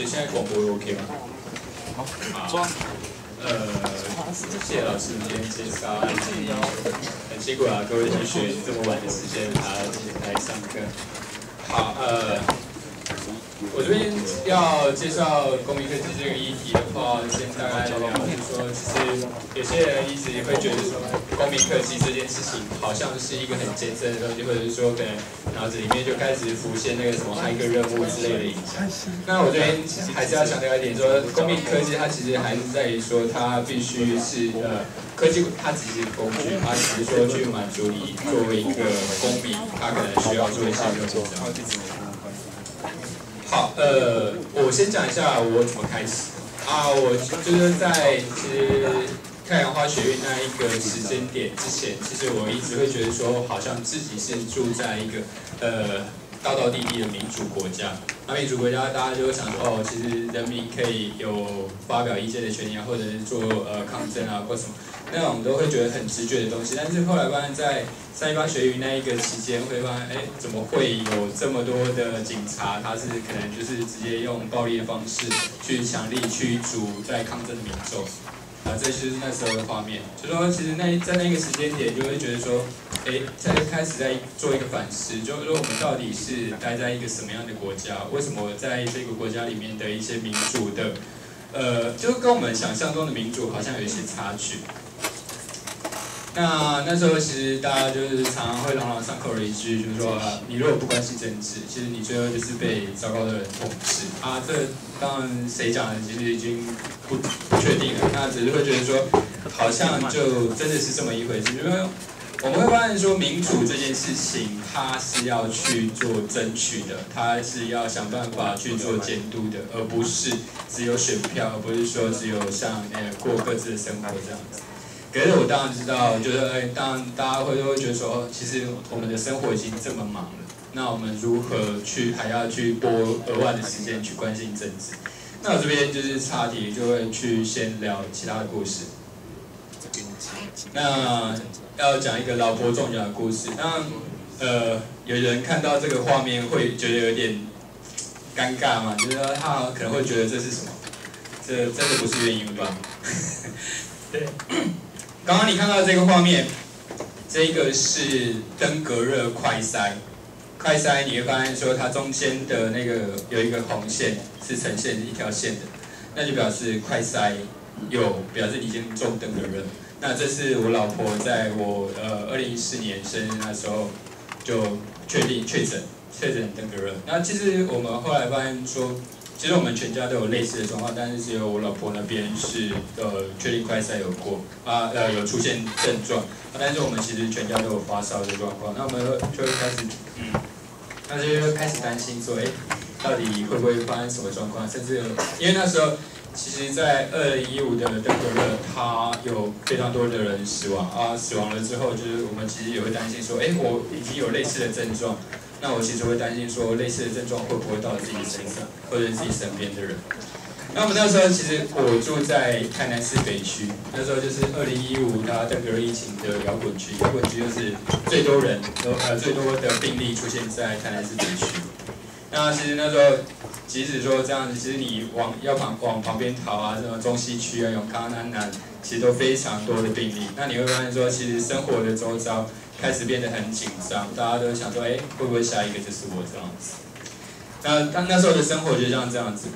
所以现在广播 OK 吗？好，好，呃，谢谢老师今天介绍，很辛苦啊，各位同学这么晚的时间还要进来上课。好，呃，我这边要介绍公民科技这个议题的话，先大概聊，就是说，其实有些人一直会觉得说，公民科技这件事情好像是一个很艰深的东西，或者是说可能脑子里面就开始浮现那个什么骇客任务之类的影响。那我这边还是要强调一点，说公民科技它其实还是在于说，它必须是呃，科技它只是工具，它只是说去满足你作为一个公民，它可能需要做一些任务这样。好，呃，我先讲一下我怎么开始啊，我就是在其实太阳花学运那一个时间点之前，其实我一直会觉得说，好像自己是住在一个呃道道地地的民主国家。那民主国家大家就会想说，哦，其实人民可以有发表意见的权利啊，或者是做呃抗争啊或什么，那我们都会觉得很直觉的东西。但是后来发现，在三一八学运那一个期间，会发现，哎，怎么会有这么多的警察？他是可能就是直接用暴力的方式去强力驱逐在抗争的民众。啊，这就是那时候的画面。就说其实那在那个时间点，就会觉得说，哎，在开始在做一个反思，就是说我们到底是待在一个什么样的国家？为什么在这个国家里面的一些民主的，呃，就跟我们想象中的民主好像有一些差距。那那时候其实大家就是常常会朗朗上口的一句，就是说，你如果不关心政治，其实你最后就是被糟糕的人统治啊。这当然谁讲的其实已经不不确定了，那只是会觉得说，好像就真的是这么一回事。因为我们会发现说，民主这件事情，它是要去做争取的，它是要想办法去做监督的，而不是只有选票，而不是说只有像呃过各自的生活这样子。可是我当然知道，就是哎，当然大家会都会觉得说，其实我们的生活已经这么忙了，那我们如何去还要去拨额外的时间去关心政治？那我这边就是岔题，就会去先聊其他的故事。那要讲一个老婆中奖的故事。那呃，有人看到这个画面会觉得有点尴尬嘛？就是他可能会觉得这是什么？这真的不是原因吧？对。刚刚你看到这个画面，这个是登革热快筛，快筛你会发现说它中间的那个有一个红线是呈现一条线的，那就表示快筛有表示已经中登革热。那这是我老婆在我呃二零一四年生日那时候就确定确诊确诊登革热。那其实我们后来发现说。其实我们全家都有类似的状况，但是只有我老婆那边是呃确定快筛有过啊呃有出现症状，但是我们其实全家都有发烧的状况，那我们就会开始嗯，那就开始担心说，哎，到底会不会发生什么状况？甚至因为那时候，其实在二零一五的登革热，它有非常多的人死亡啊，死亡了之后，就是我们其实也会担心说，哎，我已经有类似的症状。那我其实会担心说，类似的症状会不会到自己身上，或者自己身边的人？那我们那时候其实我住在台南市北区，那时候就是二零一五它登革热疫情的摇滚区，摇滚区就是最多人都呃最多的病例出现在台南市北区。那其实那时候，即使说这样子，其实你往要往往旁边逃啊，什么中西区啊、永康南南，其实都非常多的病例。那你会发现说，其实生活的周遭。开始变得很紧张，大家都想说，哎，会不会下一个就是我这样子？那他那时候的生活就像这样子。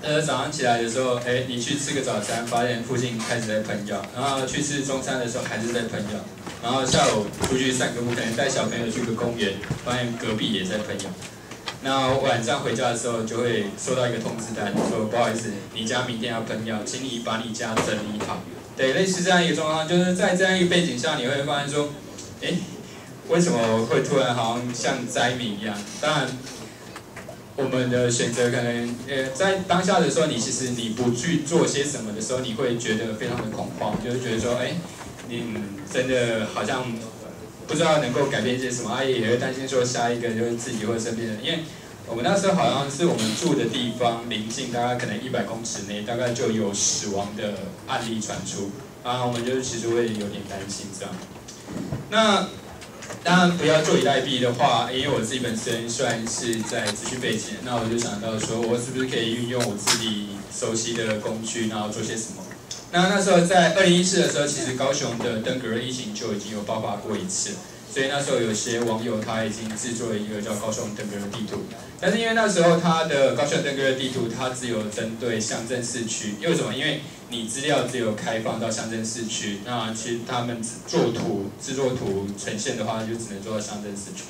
呃，早上起来的时候，哎，你去吃个早餐，发现附近开始在喷药；然后去吃中餐的时候，还是在喷药；然后下午出去散个步，可能带小朋友去个公园，发现隔壁也在喷药。那晚上回家的时候，就会收到一个通知单，说不好意思，你家明天要喷药，请你把你家整理好。对，类似这样一个状况，就是在这样一个背景下，你会发现说。哎，为什么会突然好像像灾民一样？当然，我们的选择可能，呃，在当下的时候，你其实你不去做些什么的时候，你会觉得非常的恐慌，就是觉得说，哎，你真的好像不知道能够改变些什么，阿姨也会担心说下一个就是自己或者身边人，因为我们那时候好像是我们住的地方临近，大概可能一百公尺内，大概就有死亡的案例传出，啊，我们就是其实会有点担心这样。那当然不要坐以待毙的话，因为我自己本身算是在资讯背景，那我就想到说，我是不是可以运用我自己熟悉的工具，然后做些什么？那那时候在二零一四的时候，其实高雄的登革热疫情就已经有爆发过一次。所以那时候有些网友他已经制作了一个叫高雄登革热地图，但是因为那时候他的高雄登革热地图，它只有针对乡镇市区，因为什么？因为你资料只有开放到乡镇市区，那其实他们做图、制作图呈现的话，就只能做到乡镇市区。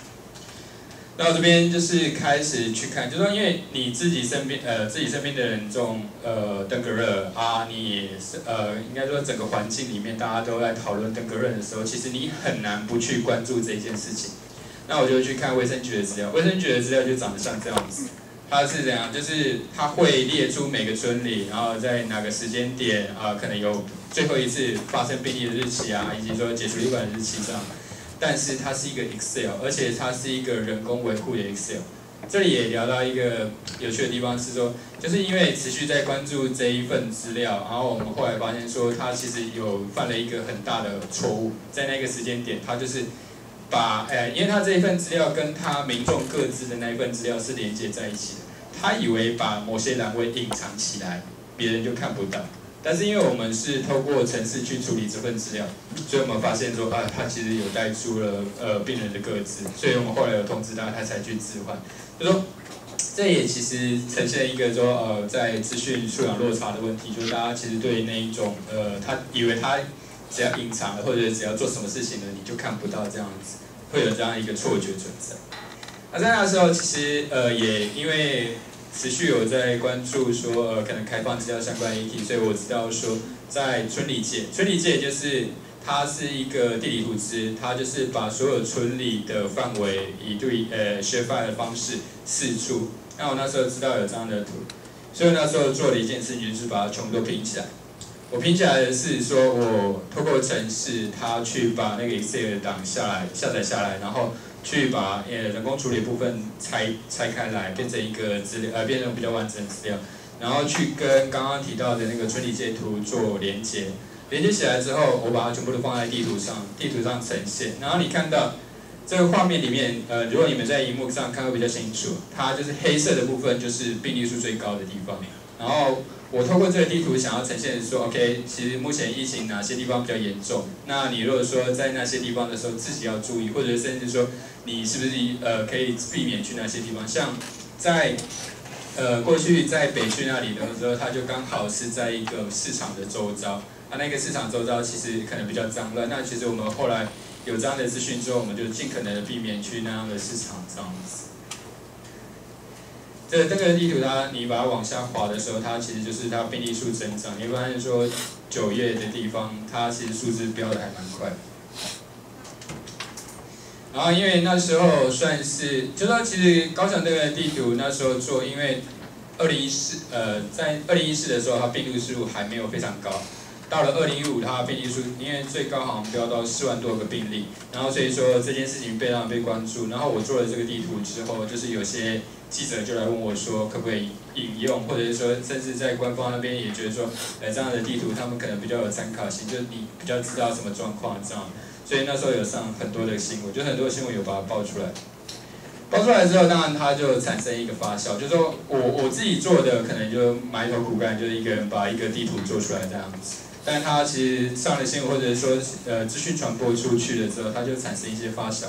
那我这边就是开始去看，就说因为你自己身边呃自己身边的人中呃登革热啊，你是呃应该说整个环境里面大家都在讨论登革热的时候，其实你很难不去关注这件事情。那我就去看卫生局的资料，卫生局的资料就长得像这样子，它是怎样？就是它会列出每个村里，然后在哪个时间点啊，可能有最后一次发生病例的日期啊，以及说解除旅馆的日期这样。但是它是一个 Excel，而且它是一个人工维护的 Excel。这里也聊到一个有趣的地方是说，就是因为持续在关注这一份资料，然后我们后来发现说，他其实有犯了一个很大的错误，在那个时间点，他就是把，呃，因为他这一份资料跟他民众各自的那一份资料是连接在一起的，他以为把某些栏位隐藏起来，别人就看不到。但是因为我们是透过程式去处理这份资料，所以我们发现说啊，他其实有带出了呃病人的个资，所以我们后来有通知他，他才去置换。就说这也其实呈现一个说呃在资讯素养落差的问题，就是大家其实对那一种呃他以为他只要隐藏了或者只要做什么事情呢，你就看不到这样子，会有这样一个错觉存在。那在那时候其实呃也因为。持续有在关注说，呃，可能开放资料相关议题，所以我知道说，在村里界，村里界就是它是一个地理图纸，它就是把所有村里的范围以对呃 share file 的方式四处。那我那时候知道有这样的图，所以那时候做了一件事情，就是把它全部都拼起来。我拼起来的是说，我透过程式，它去把那个 Excel 档下来下载下来，然后。去把呃人工处理部分拆拆开来，变成一个资料，呃，变成比较完整的资料，然后去跟刚刚提到的那个村里截图做连接，连接起来之后，我把它全部都放在地图上，地图上呈现，然后你看到这个画面里面，呃，如果你们在荧幕上看会比较清楚，它就是黑色的部分就是病例数最高的地方，然后。我透过这个地图想要呈现说，OK，其实目前疫情哪些地方比较严重？那你如果说在那些地方的时候自己要注意，或者甚至说你是不是呃可以避免去那些地方？像在呃过去在北区那里的时候，它就刚好是在一个市场的周遭，啊那个市场周遭其实可能比较脏乱。那其实我们后来有这样的资讯之后，我们就尽可能的避免去那样的市场这样子。这这个地图它，你把它往下滑的时候，它其实就是它病例数增长。你会发现说，九月的地方，它其实数字飙的还蛮快。然后因为那时候算是，就说其实高雄这个地图那时候做，因为二零一四呃，在二零一四的时候，它病例数还没有非常高。到了二零一五，它病例数因为最高好像飙到四万多个病例，然后所以说这件事情非常被关注。然后我做了这个地图之后，就是有些记者就来问我说，可不可以引用，或者是说甚至在官方那边也觉得说，呃这样的地图他们可能比较有参考性，就是你比较知道什么状况这样。所以那时候有上很多的新闻，就很多新闻有把它爆出来。爆出来之后，当然它就产生一个发酵，就是说我我自己做的可能就埋头苦干，就是一个人把一个地图做出来这样子。但它其实上了新闻，或者说呃资讯传播出去了之后，它就产生一些发酵。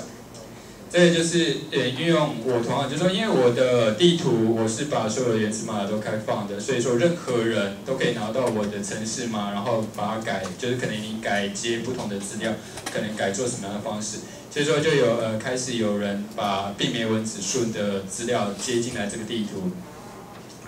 这个就是呃运用我同样，就是说因为我的地图我是把所有的原始码都开放的，所以说任何人都可以拿到我的城市码，然后把它改，就是可能你改接不同的资料，可能改做什么样的方式。所以说就有呃开始有人把病媒文指数的资料接进来这个地图。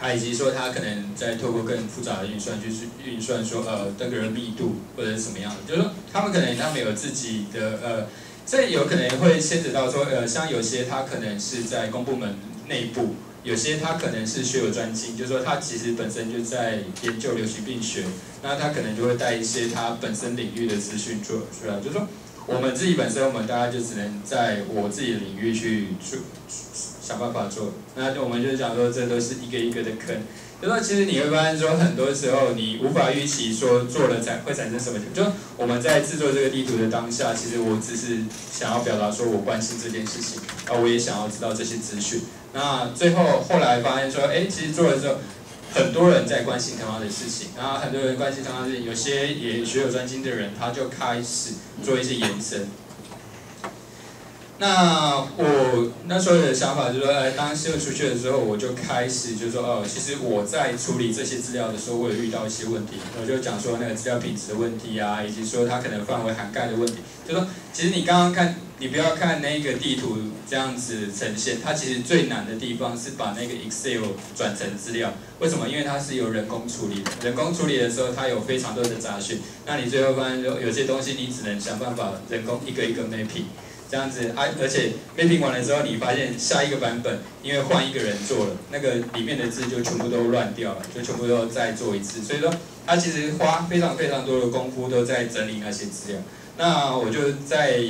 啊，以及说他可能在透过更复杂的运算，就是运算说呃登革热密度或者是什么样的，就是说他们可能他们有自己的呃，这有可能会牵扯到说呃，像有些他可能是在公部门内部，有些他可能是学有专精，就是说他其实本身就在研究流行病学，那他可能就会带一些他本身领域的资讯做出来，就是说我们自己本身我们大家就只能在我自己的领域去去。想办法做。那我们就是讲说，这都是一个一个的坑。就说其实你会发现说，很多时候你无法预期说做了才会产生什么。就我们在制作这个地图的当下，其实我只是想要表达说我关心这件事情，啊，我也想要知道这些资讯。那最后后来发现说，哎，其实做了之后，很多人在关心同样的事情，然后很多人关心同样的事情，有些也学有专精的人，他就开始做一些延伸。那我那时候的想法就是说，呃，当新闻出去的时候，我就开始就说，哦，其实我在处理这些资料的时候，我有遇到一些问题，我就讲说那个资料品质的问题啊，以及说它可能范围涵盖的问题。就说，其实你刚刚看，你不要看那个地图这样子呈现，它其实最难的地方是把那个 Excel 转成资料。为什么？因为它是由人工处理的，人工处理的时候，它有非常多的杂讯，那你最后发现说，有些东西你只能想办法人工一个一个 map。这样子啊，而且 mapping 完了之后，你发现下一个版本，因为换一个人做了，那个里面的字就全部都乱掉了，就全部都再做一次。所以说，他其实花非常非常多的功夫都在整理那些资料。那我就在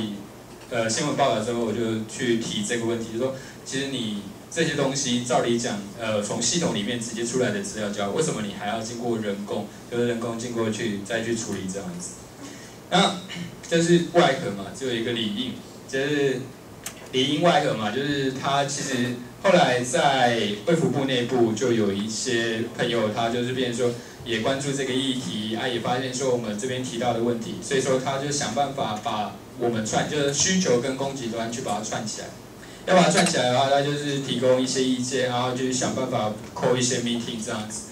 呃新闻报道的时候，我就去提这个问题，就说其实你这些东西照理讲，呃，从系统里面直接出来的资料交，为什么你还要经过人工，就是人工经过去再去处理这样子？那这是外壳嘛，就有一个理应。就是里应外合嘛，就是他其实后来在卫福部内部就有一些朋友，他就是变说也关注这个议题，啊也发现说我们这边提到的问题，所以说他就想办法把我们串，就是需求跟供给端去把它串起来。要把它串起来的话，他就是提供一些意见，然后就是想办法扣一些 meeting 这样子，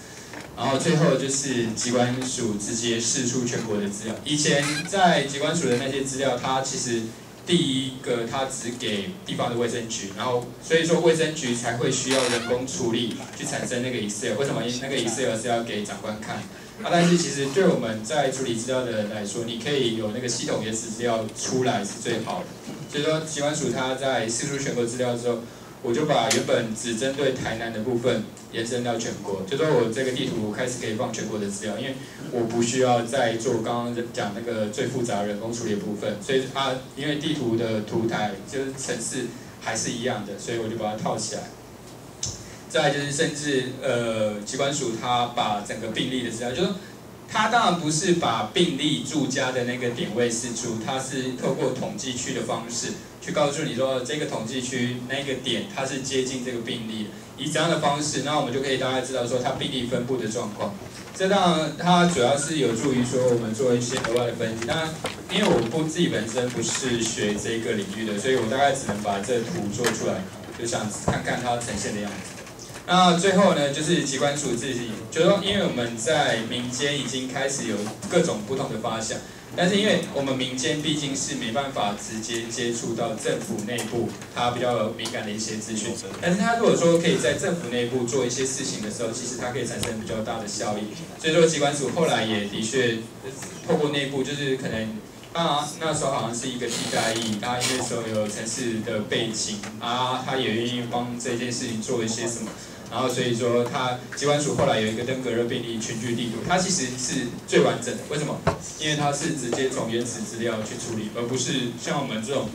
然后最后就是机关署直接释出全国的资料。以前在机关署的那些资料，它其实。第一个，它只给地方的卫生局，然后所以说卫生局才会需要人工处理去产生那个 Excel。为什么？因为那个 Excel 是要给长官看。啊，但是其实对我们在处理资料的人来说，你可以有那个系统原始资料出来是最好的。所以说，机关署他在释出全国资料之后。我就把原本只针对台南的部分延伸到全国，就说我这个地图开始可以放全国的资料，因为我不需要再做刚刚讲那个最复杂人工处理部分，所以它因为地图的图台就是城市还是一样的，所以我就把它套起来。再就是甚至呃机关署它把整个病例的资料，就是它当然不是把病例住家的那个点位释出，它是透过统计区的方式。去告诉你说，这个统计区那个点它是接近这个病例，以这样的方式，那我们就可以大概知道说它病例分布的状况。这当然它主要是有助于说我们做一些额外的分析。那因为我不自己本身不是学这个领域的，所以我大概只能把这图做出来，就想看看它呈现的样子。那最后呢，就是机关署自己，就说因为我们在民间已经开始有各种不同的发想。但是因为我们民间毕竟是没办法直接接触到政府内部，它比较敏感的一些资讯。但是它如果说可以在政府内部做一些事情的时候，其实它可以产生比较大的效益。所以说机关署后来也的确透过内部，就是可能啊那时候好像是一个替代役，他因为说有城市的背景啊，他也愿意帮这件事情做一些什么。然后所以说，它机关署后来有一个登革热病例群聚地图，它其实是最完整的。为什么？因为它是直接从原始资料去处理，而不是像我们这种，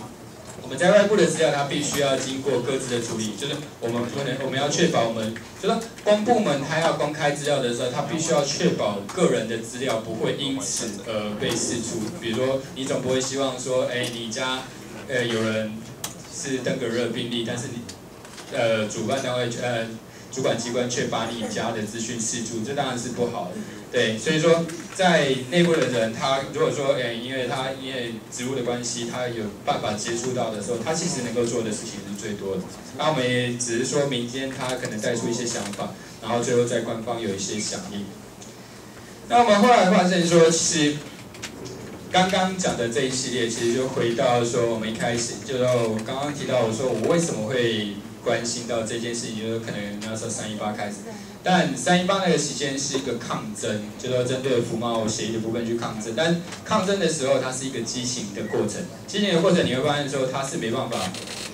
我们在外部的资料，它必须要经过各自的处理。就是我们不能，我们要确保我们，就说公部门它要公开资料的时候，它必须要确保个人的资料不会因此而被释出。比如说，你总不会希望说，哎，你家呃有人是登革热病例，但是你呃主办单位呃。主管机关却把你家的资讯释出，这当然是不好的。对，所以说在内部的人，他如果说，诶，因为他因为职务的关系，他有办法接触到的时候，他其实能够做的事情是最多的。那我们也只是说民间他可能带出一些想法，然后最后在官方有一些响应。那我们后来发现说，其实刚刚讲的这一系列，其实就回到说我们一开始，就是我刚刚提到我说我为什么会。关心到这件事情，就是可能那时候三一八开始，但三一八那个期间是一个抗争，就说针对服贸协议的部分去抗争。但抗争的时候，它是一个激情的过程，激情的过程你会发现说它是没办法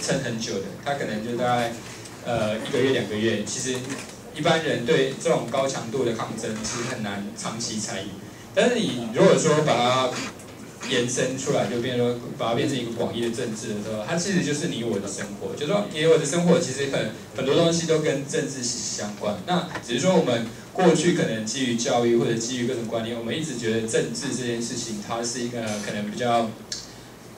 撑很久的，它可能就大概呃一个月两个月。其实一般人对这种高强度的抗争其实很难长期参与，但是你如果说把它延伸出来，就变成把它变成一个广义的政治的时候，它其实就是你我的生活。就说你我的生活其实很很多东西都跟政治相关。那只是说我们过去可能基于教育或者基于各种观念，我们一直觉得政治这件事情它是一个可能比较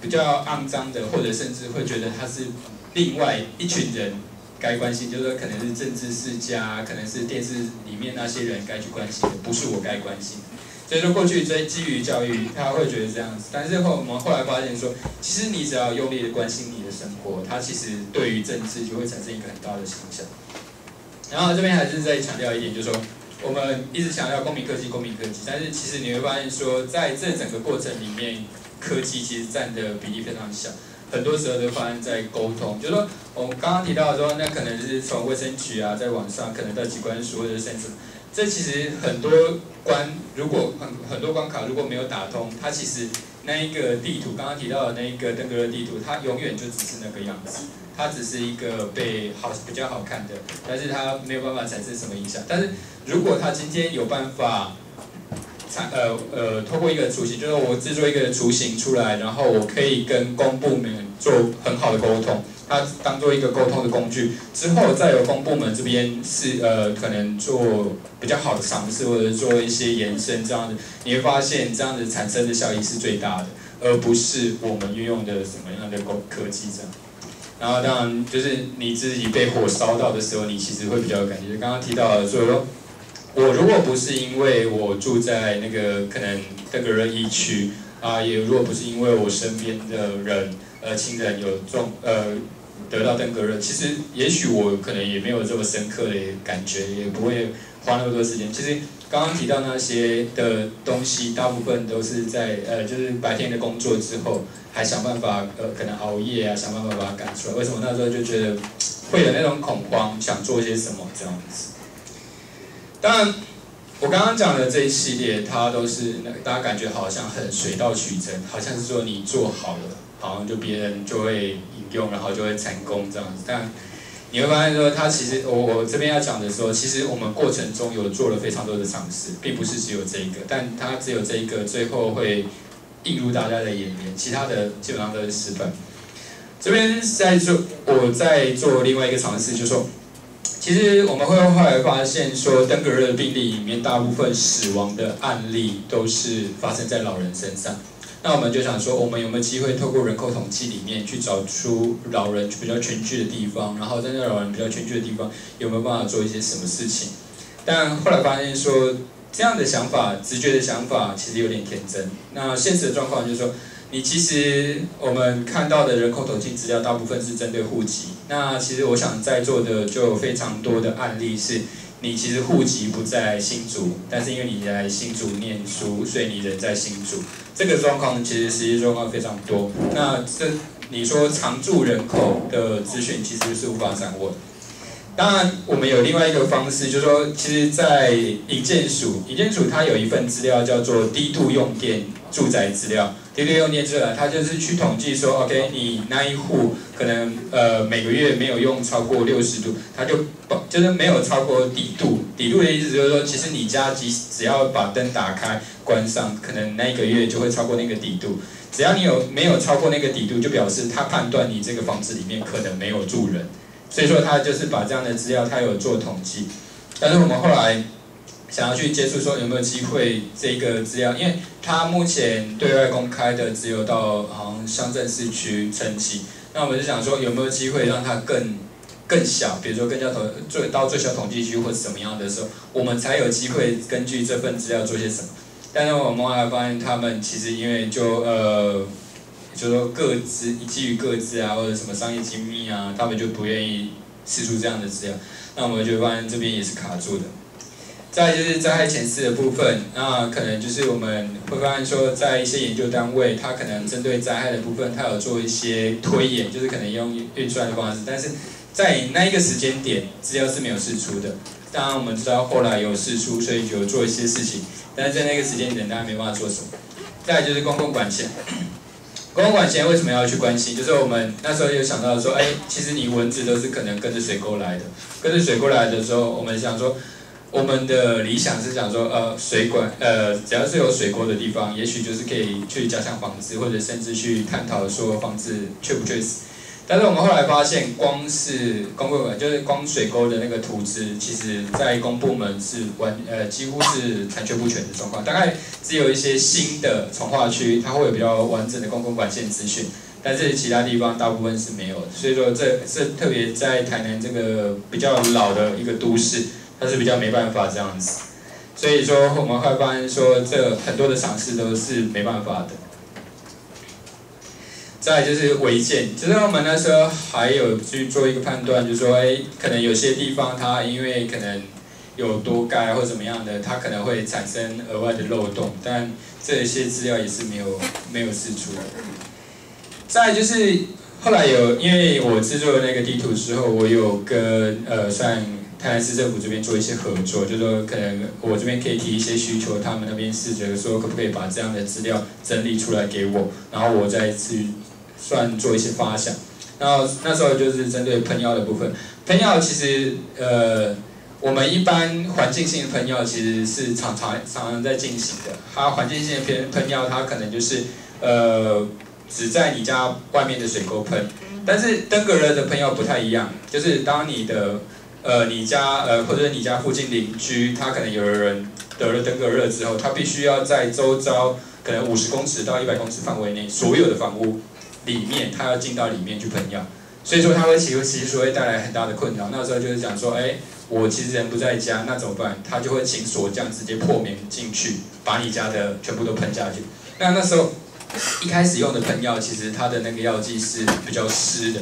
比较肮脏的，或者甚至会觉得它是另外一群人该关心，就是说可能是政治世家，可能是电视里面那些人该去关心的，不是我该关心。所以说过去在基于教育，他会觉得这样子，但是后我们后来发现说，其实你只要用力的关心你的生活，它其实对于政治就会产生一个很大的影响。然后这边还是再强调一点，就是说我们一直强调公民科技、公民科技，但是其实你会发现说，在这整个过程里面，科技其实占的比例非常小，很多时候都发生在沟通，就是说我们刚刚提到说，那可能是从卫生局啊，在网上可能到机关署或者甚至。这其实很多关，如果很很多关卡如果没有打通，它其实那一个地图，刚刚提到的那一个登革热地图，它永远就只是那个样子，它只是一个被好比较好看的，但是它没有办法产生什么影响。但是如果它今天有办法产呃呃，透过一个雏形，就是我制作一个雏形出来，然后我可以跟公部门做很好的沟通。它当做一个沟通的工具，之后再由公部门这边是呃可能做比较好的尝试，或者做一些延伸，这样子你会发现这样子产生的效益是最大的，而不是我们运用的什么样的工科技这样。然后当然就是你自己被火烧到的时候，你其实会比较有感觉。刚刚提到，所以说，我如果不是因为我住在那个可能那个人疫区啊，也如果不是因为我身边的人呃亲人有中呃。得到登革热，其实也许我可能也没有这么深刻的感觉，也不会花那么多时间。其实刚刚提到那些的东西，大部分都是在呃，就是白天的工作之后，还想办法呃，可能熬夜啊，想办法把它赶出来。为什么那时候就觉得会有那种恐慌，想做些什么这样子？当然，我刚刚讲的这一系列，它都是那大家感觉好像很水到渠成，好像是说你做好了，好像就别人就会引。用然后就会成功这样子，但你会发现说，它其实我我这边要讲的时候，其实我们过程中有做了非常多的尝试，并不是只有这一个，但它只有这一个最后会映入大家的眼帘，其他的基本上都是失败。这边在做我在做另外一个尝试，就是说，其实我们会后来发现说，登革热病例里面大部分死亡的案例都是发生在老人身上。那我们就想说，我们有没有机会透过人口统计里面去找出老人比较群聚的地方，然后在那老人比较群聚的地方有没有办法做一些什么事情？但后来发现说，这样的想法、直觉的想法其实有点天真。那现实的状况就是说，你其实我们看到的人口统计资料大部分是针对户籍。那其实我想在座的就有非常多的案例是。你其实户籍不在新竹，但是因为你在新竹念书，所以你人在新竹。这个状况其实实际状况非常多。那这你说常住人口的资讯其实是无法掌握。当然，我们有另外一个方式，就是说，其实，在营建署，营建署它有一份资料叫做低度用电住宅资料。低度用电资料，它就是去统计说，OK，你那一户可能呃每个月没有用超过六十度，它就不就是没有超过底度。底度的意思就是说，其实你家即只要把灯打开关上，可能那一个月就会超过那个底度。只要你有没有超过那个底度，就表示他判断你这个房子里面可能没有住人。所以说他就是把这样的资料，他有做统计，但是我们后来想要去接触，说有没有机会这个资料，因为他目前对外公开的只有到好像乡镇市区层级，那我们就想说有没有机会让它更更小，比如说更加统最到最小统计区或者什么样的时候，我们才有机会根据这份资料做些什么。但是我们后来发现，他们其实因为就呃。就说各自基于各自啊，或者什么商业机密啊，他们就不愿意释出这样的资料，那我们就发现这边也是卡住的。再就是灾害前示的部分，那可能就是我们会发现说，在一些研究单位，它可能针对灾害的部分，它有做一些推演，就是可能用运算的方式，但是在那一个时间点，资料是没有释出的。当然我们知道后来有释出，所以有做一些事情，但是在那个时间点，大家没办法做什么。再就是公共管线。公共管线为什么要去关心？就是我们那时候有想到说，哎，其实你蚊子都是可能跟着水沟来的，跟着水沟来的时候，我们想说，我们的理想是想说，呃，水管，呃，只要是有水沟的地方，也许就是可以去加强房子，或者甚至去探讨说房子确不确实。但是我们后来发现，光是公共就是光水沟的那个图纸，其实在公部门是完呃几乎是残缺不全的状况。大概只有一些新的从化区，它会有比较完整的公共管线资讯，但是其他地方大部分是没有。所以说，这这特别在台南这个比较老的一个都市，它是比较没办法这样子。所以说，我们会发现说，这很多的尝试都是没办法的。再就是违建，就是我们那时候还有去做一个判断，就是说，哎，可能有些地方它因为可能有多盖或怎么样的，它可能会产生额外的漏洞，但这些资料也是没有没有释出的。再就是后来有，因为我制作了那个地图之后，我有跟呃算台南市政府这边做一些合作，就说可能我这边可以提一些需求，他们那边是觉得说可不可以把这样的资料整理出来给我，然后我再去。算做一些发想，然后那时候就是针对喷药的部分。喷药其实呃，我们一般环境性的喷药其实是常常常常在进行的。它环境性的喷喷药，它可能就是呃，只在你家外面的水沟喷。但是登革热的喷药不太一样，就是当你的呃你家呃或者你家附近邻居，他可能有人得了登革热之后，他必须要在周遭可能五十公尺到一百公尺范围内所有的房屋。里面，他要进到里面去喷药，所以说他会其实其实会带来很大的困扰。那时候就是讲说，哎，我其实人不在家，那怎么办？他就会请锁匠直接破门进去，把你家的全部都喷下去。那那时候一开始用的喷药，其实它的那个药剂是比较湿的，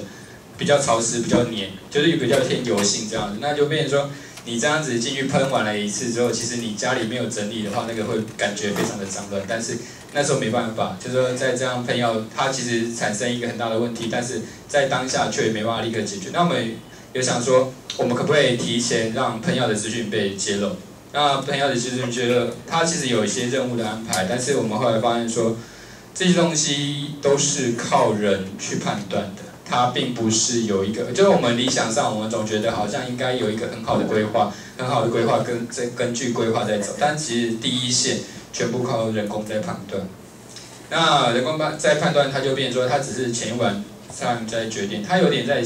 比较潮湿，比较黏，就是比较偏油性这样子。那就变成说，你这样子进去喷完了一次之后，其实你家里没有整理的话，那个会感觉非常的脏乱，但是。那时候没办法，就是说在这样喷药，它其实产生一个很大的问题，但是在当下却没办法立刻解决。那我们有想说，我们可不可以提前让喷药的资讯被揭露？那喷药的资讯觉得它其实有一些任务的安排，但是我们后来发现说，这些东西都是靠人去判断的，它并不是有一个，就是我们理想上，我们总觉得好像应该有一个很好的规划，很好的规划跟这根据规划在走，但其实第一线。全部靠人工在判断，那人工判在判断，它就变成说，它只是前一晚上在决定，它有点在，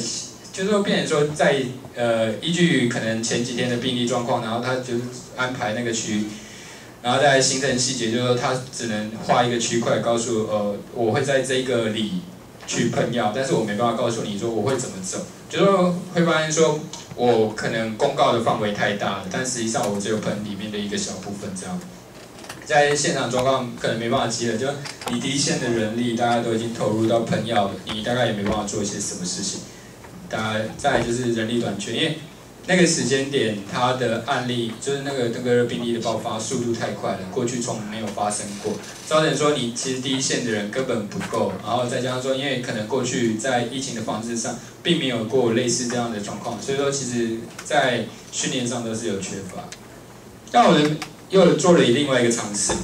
就是说变成说在呃依据可能前几天的病例状况，然后它就安排那个区，然后在行政细节，就是说它只能画一个区块，告诉呃我会在这个里去喷药，但是我没办法告诉你说我会怎么走，就是说会发现说我可能公告的范围太大了，但实际上我只有喷里面的一个小部分这样。在现场状况可能没办法接了，就你第一线的人力大家都已经投入到喷药了，你大概也没办法做一些什么事情。大概再就是人力短缺，因为那个时间点它的案例就是那个那个病例的爆发速度太快了，过去从没有发生过。招点说你其实第一线的人根本不够，然后再加上说因为可能过去在疫情的防治上并没有过类似这样的状况，所以说其实在训练上都是有缺乏。但我们。又做了另外一个尝试，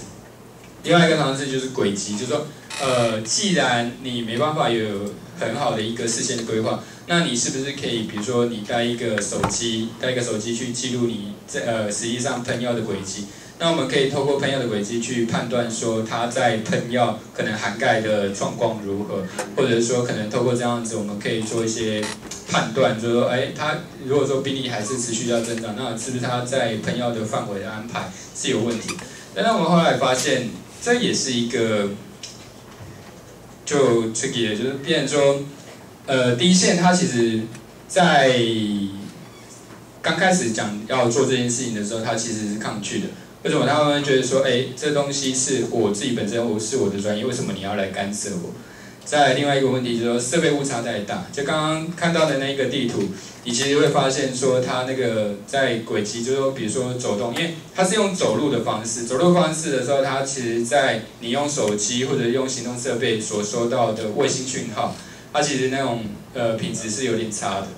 另外一个尝试就是轨迹，就是说，呃，既然你没办法有很好的一个视线的规划，那你是不是可以，比如说你带一个手机，带一个手机去记录你这呃实际上喷药的轨迹？那我们可以透过喷药的轨迹去判断说它在喷药可能涵盖的状况如何，或者说可能透过这样子，我们可以做一些判断，就是说，哎，它如果说病例还是持续要增长，那是不是它在喷药的范围的安排是有问题？但是我们后来发现，这也是一个就 tricky，就是变说，呃，第一线它其实，在刚开始讲要做这件事情的时候，它其实是抗拒的。为什么他们觉得说，哎，这东西是我自己本身，我是我的专业，为什么你要来干涉我？再另外一个问题就是说，设备误差太大。就刚刚看到的那一个地图，你其实会发现说，它那个在轨迹，就是说，比如说走动，因为它是用走路的方式，走路方式的时候，它其实在你用手机或者用行动设备所收到的卫星讯号，它其实那种呃品质是有点差的。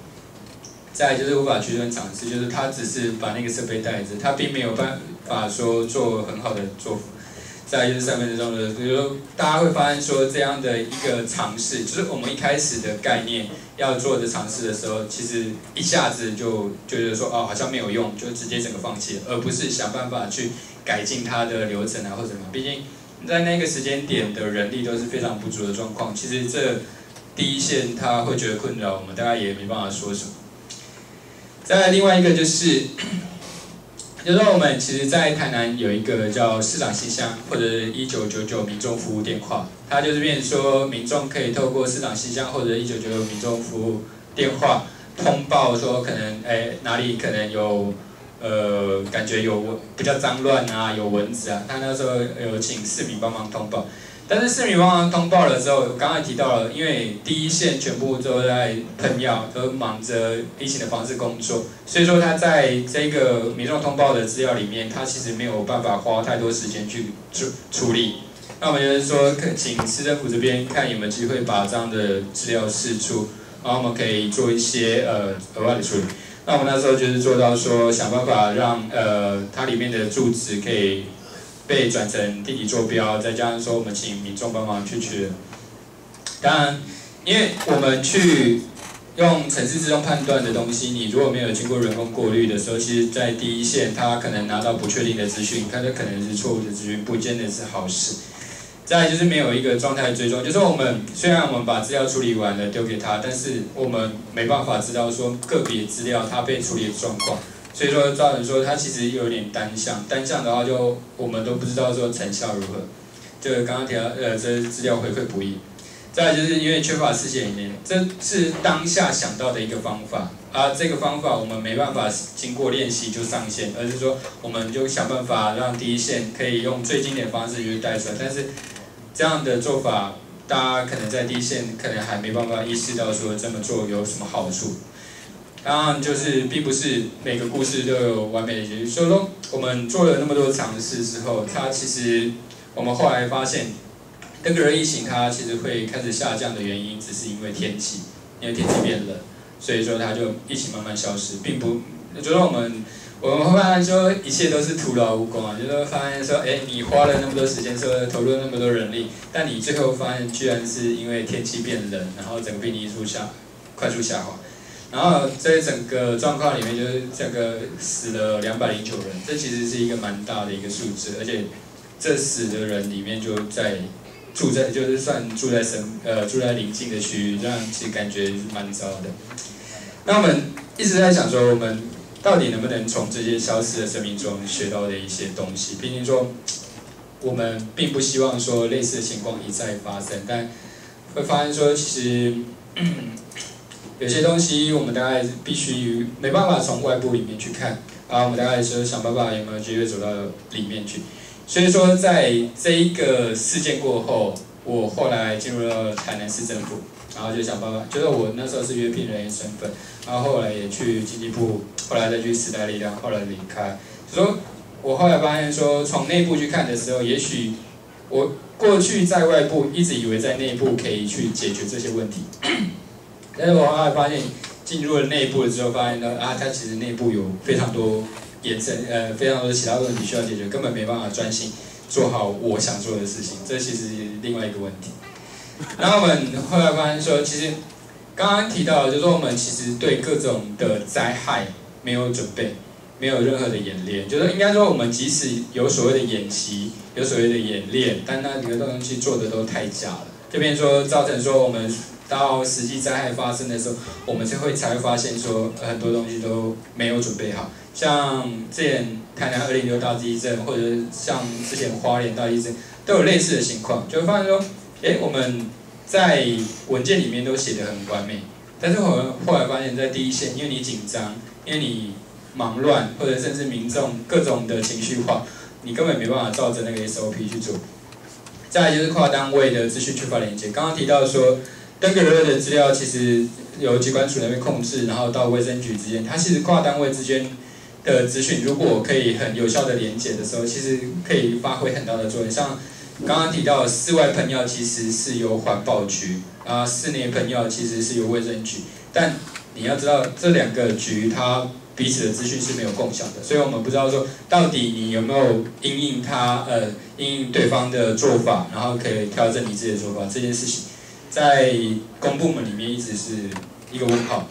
再就是无法区分尝试，就是它只是把那个设备带着，它并没有办法说做很好的做法。再就是上面这种的，比如说大家会发现说这样的一个尝试，就是我们一开始的概念要做的尝试的时候，其实一下子就觉得说哦好像没有用，就直接整个放弃了，而不是想办法去改进它的流程啊或什么。毕竟在那个时间点的人力都是非常不足的状况，其实这第一线他会觉得困扰，我们大概也没办法说什么。再另外一个就是。就是说，我们其实，在台南有一个叫市长信箱，或者一九九九民众服务电话，它就是变说，民众可以透过市长信箱或者一九九九民众服务电话通报说，可能哎哪里可能有呃感觉有比较脏乱啊，有蚊子啊，他那时候有请市民帮忙通报。但是市民帮忙通报了之后，刚才提到了，因为第一线全部都在喷药，都忙着疫情的防治工作，所以说他在这个民众通报的资料里面，他其实没有办法花太多时间去处处理。那我们就是说，请市政府这边看有没有机会把这样的资料释出，然后我们可以做一些呃额外的处理。那我们那时候就是做到说，想办法让呃它里面的住址可以。被转成地理坐标，再加上说我们请民众帮忙去取。当然，因为我们去用城市自动判断的东西，你如果没有经过人工过滤的时候，其实，在第一线，他可能拿到不确定的资讯，他这可能是错误的资讯，不见得是好事。再就是没有一个状态追踪，就是我们虽然我们把资料处理完了丢给他，但是我们没办法知道说个别资料它被处理的状况。所以说，造成说它其实有点单向，单向的话就我们都不知道说成效如何。就刚刚提到，呃，这资料回馈不易。再就是因为缺乏事先演练，这是当下想到的一个方法，而这个方法我们没办法经过练习就上线，而是说我们就想办法让第一线可以用最经典的方式去带出来。但是这样的做法，大家可能在第一线可能还没办法意识到说这么做有什么好处。当然，就是并不是每个故事都有完美的结局。所以说，我们做了那么多尝试之后，它其实我们后来发现，登革热疫情它其实会开始下降的原因，只是因为天气，因为天气变冷，所以说它就疫情慢慢消失，并不。觉得我们我们会发现说一切都是徒劳无功啊，就是发现说，哎，你花了那么多时间，说投入那么多人力，但你最后发现居然是因为天气变冷，然后整个病例数下快速下滑。然后在整个状况里面，就是这个死了两百零九人，这其实是一个蛮大的一个数字，而且这死的人里面就在住在就是算住在生呃住在邻近的区域，这样其实感觉蛮糟的。那我们一直在想说，我们到底能不能从这些消失的生命中学到的一些东西？毕竟说我们并不希望说类似的情况一再发生，但会发现说其实。有些东西我们大概必须没办法从外部里面去看，啊，我们大概是想办法有没有机会走到里面去。所以说，在这一个事件过后，我后来进入了台南市政府，然后就想办法，就是我那时候是约聘人员身份，然后后来也去经济部，后来再去时代力量，后来离开。说，我后来发现说，从内部去看的时候，也许我过去在外部一直以为在内部可以去解决这些问题。但是我后来发现，进入了内部了之后，发现呢啊，它其实内部有非常多延伸，呃，非常多其他问题需要解决，根本没办法专心做好我想做的事情，这其实是另外一个问题。然后我们后来发现说，其实刚刚提到，就是说我们其实对各种的灾害没有准备，没有任何的演练，就是应该说我们即使有所谓的演习，有所谓的演练，但那几个东西做的都太假了，这边说造成说我们。到实际灾害发生的时候，我们就会才会发现说很多东西都没有准备好。像之前台南二零六大地震，或者像之前花莲大地震，都有类似的情况，就会发现说，哎，我们在文件里面都写的很完美，但是我们后来发现，在第一线，因为你紧张，因为你忙乱，或者甚至民众各种的情绪化，你根本没办法照着那个 SOP 去做。再就是跨单位的资讯缺乏连接，刚刚提到说。登革热的资料其实由机关署那边控制，然后到卫生局之间，它其实跨单位之间的资讯，如果可以很有效的连接的时候，其实可以发挥很大的作用。像刚刚提到室外喷药其实是由环保局，啊，室内喷药其实是由卫生局，但你要知道这两个局它彼此的资讯是没有共享的，所以我们不知道说到底你有没有因应它呃因应对方的做法，然后可以调整你自己的做法这件事情。在公部门里面一直是一个问号。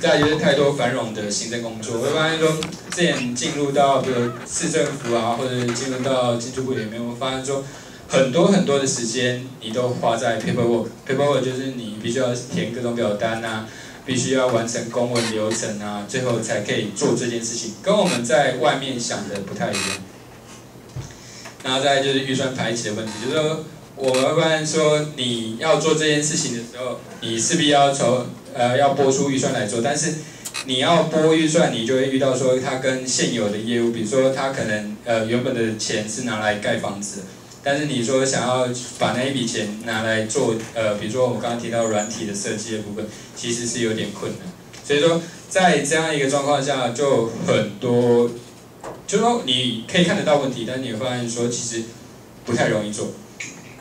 再就是太多繁荣的行政工作，会发现说，之前进入到比如市政府啊，或者进入到经济部里面，我发现说，很多很多的时间你都花在 paperwork，paperwork 就是你必须要填各种表单啊，必须要完成公文流程啊，最后才可以做这件事情，跟我们在外面想的不太一样。然后再就是预算排期的问题，就是说，我们发现说，你要做这件事情的时候，你势必要从呃，要拨出预算来做，但是你要拨预算，你就会遇到说，它跟现有的业务，比如说它可能呃原本的钱是拿来盖房子，但是你说想要把那一笔钱拿来做呃，比如说我刚刚提到软体的设计的部分，其实是有点困难。所以说，在这样一个状况下，就很多，就是说你可以看得到问题，但你会发现说，其实不太容易做。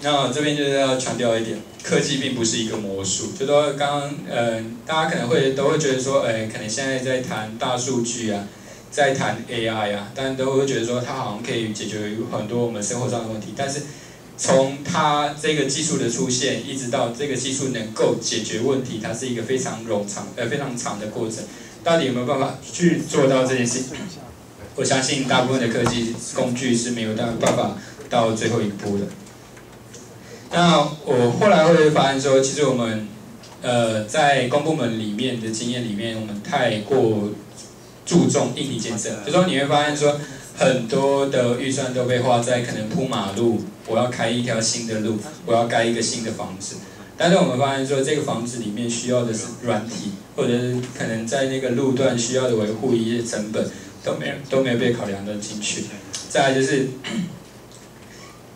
那这边就是要强调一点，科技并不是一个魔术。就说刚刚，呃，大家可能会都会觉得说，哎，可能现在在谈大数据啊，在谈 AI 啊，但都会觉得说它好像可以解决很多我们生活上的问题。但是从它这个技术的出现，一直到这个技术能够解决问题，它是一个非常冗长呃非常长的过程。到底有没有办法去做到这件事？我相信大部分的科技工具是没有办法到最后一步的。那我后来会发现说，其实我们，呃，在公部门里面的经验里面，我们太过注重硬体建设。就说你会发现说，很多的预算都被花在可能铺马路，我要开一条新的路，我要盖一个新的房子。但是我们发现说，这个房子里面需要的是软体，或者是可能在那个路段需要的维护一些成本，都没有都没有被考量的进去。再来就是。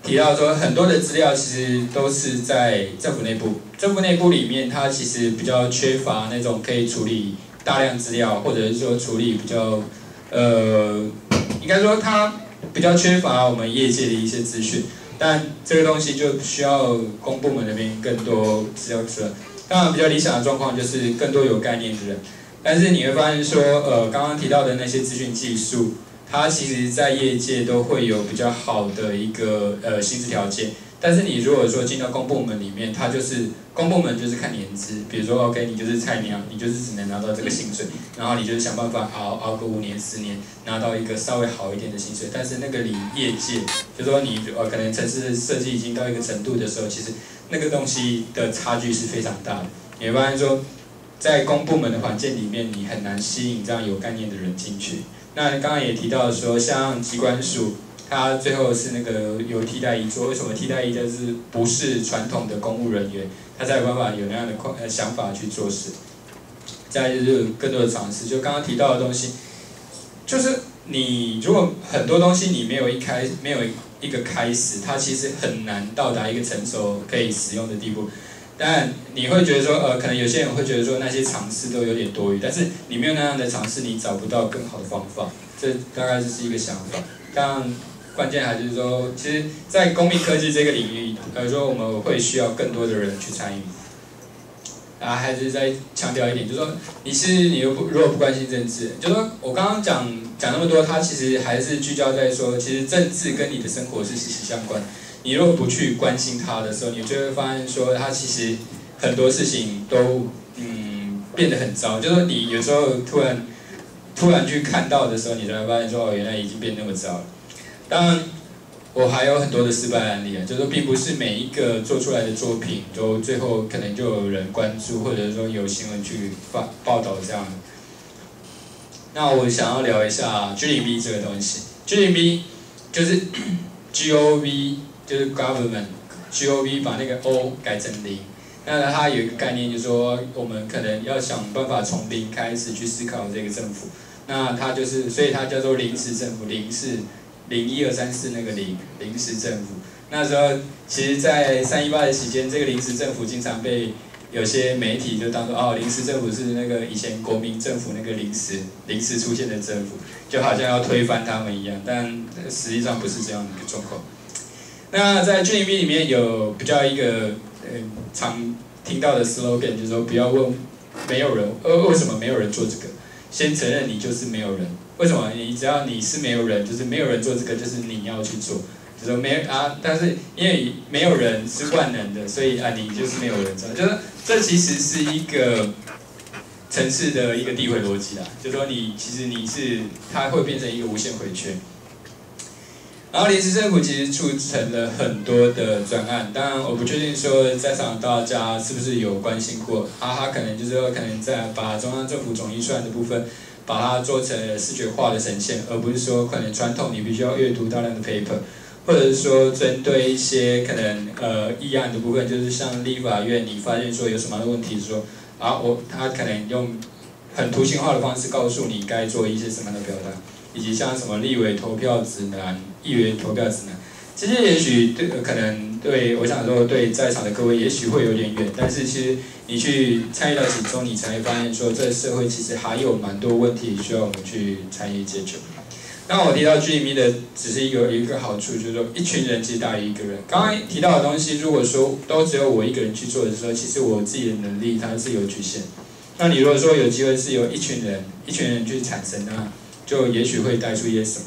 提到说，很多的资料其实都是在政府内部，政府内部里面，它其实比较缺乏那种可以处理大量资料，或者是说处理比较，呃，应该说它比较缺乏我们业界的一些资讯，但这个东西就需要公部门那边更多资料出来。当然，比较理想的状况就是更多有概念的人，但是你会发现说，呃，刚刚提到的那些资讯技术。它其实，在业界都会有比较好的一个呃薪资条件，但是你如果说进到公部门里面，它就是公部门就是看年资，比如说 OK，你就是菜鸟，你就是只能拿到这个薪水，然后你就是想办法熬熬个五年十年，拿到一个稍微好一点的薪水。但是那个离业界，就说你呃可能城市设计已经到一个程度的时候，其实那个东西的差距是非常大的。你会发现说，在公部门的环境里面，你很难吸引这样有概念的人进去。那刚刚也提到说，像机关署，它最后是那个有替代役做，为什么替代役就是不是传统的公务人员，他才有办法有那样的呃想法去做事。再就是更多的尝试，就刚刚提到的东西，就是你如果很多东西你没有一开没有一个开始，它其实很难到达一个成熟可以使用的地步。但你会觉得说，呃，可能有些人会觉得说那些尝试都有点多余，但是你没有那样的尝试，你找不到更好的方法，这大概就是一个想法。但关键还是说，其实，在公民科技这个领域，呃，说我们会需要更多的人去参与。啊，还是再强调一点，就是说，你是你又不如果不关心政治，就是说我刚刚讲讲那么多，它其实还是聚焦在说，其实政治跟你的生活是息息相关。你若不去关心他的时候，你就会发现说他其实很多事情都嗯变得很糟。就是你有时候突然突然去看到的时候，你才会发现说哦，原来已经变那么糟了。当然，我还有很多的失败案例啊，就是并不是每一个做出来的作品都最后可能就有人关注，或者说有新闻去发报道这样。那我想要聊一下 GDP 这个东西，GDP 就是 G O V。就是 government，G O V 把那个 O 改成零，那它有一个概念，就是说我们可能要想办法从零开始去思考这个政府，那它就是，所以它叫做临时政府，零是零一二三四那个零，临时政府。那时候其实，在三一八的期间，这个临时政府经常被有些媒体就当做哦，临时政府是那个以前国民政府那个临时临时出现的政府，就好像要推翻他们一样，但实际上不是这样的一个状况。那在 GDP 里面有比较一个呃常听到的 slogan，就是说不要问没有人呃为什么没有人做这个，先承认你就是没有人。为什么？你只要你是没有人，就是没有人做这个，就是你要去做。就说没啊，但是因为没有人是万能的，所以啊你就是没有人做。就是这其实是一个城市的一个递回逻辑啦，就说你其实你是它会变成一个无限回圈。然后临时政府其实促成了很多的专案，当然我不确定说在场大家是不是有关心过，啊，他可能就是说可能在把中央政府总预算的部分，把它做成视觉化的呈现，而不是说可能传统你必须要阅读大量的 paper，或者是说针对一些可能呃议案的部分，就是像立法院你发现说有什么样的问题，说啊我他可能用很图形化的方式告诉你该做一些什么样的表达。以及像什么立委投票指南、议员投票指南，这些也许对可能对我想说对在场的各位也许会有点远，但是其实你去参与到其中，你才会发现说这社会其实还有蛮多问题需要我们去参与解决。那我提到 G M 的只是一个一个好处，就是说一群人其实大于一个人。刚刚提到的东西，如果说都只有我一个人去做的时候，其实我自己的能力它是有局限。那你如果说有机会是由一群人一群人去产生的。就也许会带出一些什么，